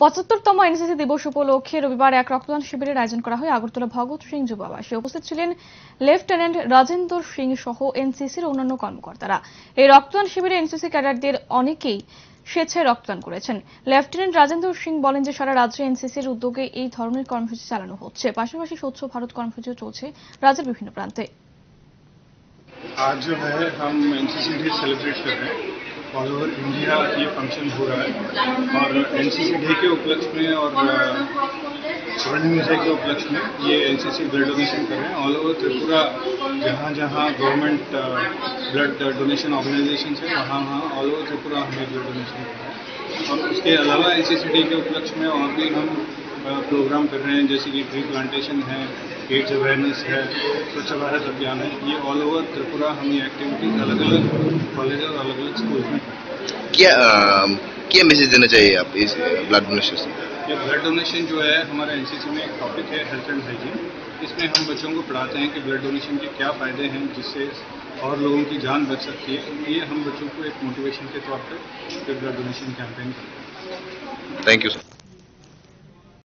পঁচাত্তরতম NCC দিবস উপলক্ষে রবিবার এক রক্তদান শিবিরের আয়োজন করা হয় আগরতলা ভগৎ সিং যুব আবাসে উপস্থিত ছিলেন লেফটেন্যান্ট রাজেন্দর সিং সহ এনসিসির অন্যান্য কর্মকর্তারা এই রক্তদান শিবিরে এনসিসি ক্যাডারদের অনেকেই স্বেচ্ছায় রক্তদান করেছেন লেফটেন্যান্ট রাজেন্দর সিং বলেন যে সারা রাজ্যে এনসিসির উদ্যোগে এই ধরনের কর্মসূচি চালানো হচ্ছে পাশাপাশি স্বচ্ছ ভারত কর্মসূচিও চলছে রাজ্যের বিভিন্ন প্রান্তে आज जो है हम एनसीसी डे सेलिब्रेट कर रहे हैं ऑल ओवर इंडिया ये फ़ंक्शन हो रहा है। और एनसीसी डे के उपलक्ष्य में और स्वर्ण विजय के उपलक्ष्य में ये एनसीसी ब्लड डोनेशन कर रहे हैं। ऑल ओवर त्रिपुरा, जहाँ जहाँ गवर्नमेंट ब्लड डोनेशन ऑर्गेनाइजेशन है, वहाँ वहाँ ऑल ओवर त्रिपुरा हमें ब्लड डोनेशन कर रहे हैं। और उसके अलावा एनसीसी डे के उपलक्ष्य में और भी हम प्रोग्राम कर रहे हैं, जैसे कि ट्री प्लांटेशन है एड्स अवेयरनेस है स्वच्छ भारत अभियान है ये ऑल ओवर त्रिपुरा हम ये एक्टिविटीज़ अलग अलग कॉलेज और अलग अलग स्कूल में क्या क्या मैसेज देना चाहिए आप इस ब्लड डोनेशन से? ये ब्लड डोनेशन जो है हमारा एनसीसी में एक टॉपिक है हेल्थ एंड हाइजीन इसमें हम बच्चों को पढ़ाते हैं कि ब्लड डोनेशन के क्या फ़ायदे हैं जिससे और लोगों की जान बच सकती है। ये हम बच्चों को एक मोटिवेशन के तौर पर ब्लड डोनेशन कैंपेन करते हैं। Thank you sir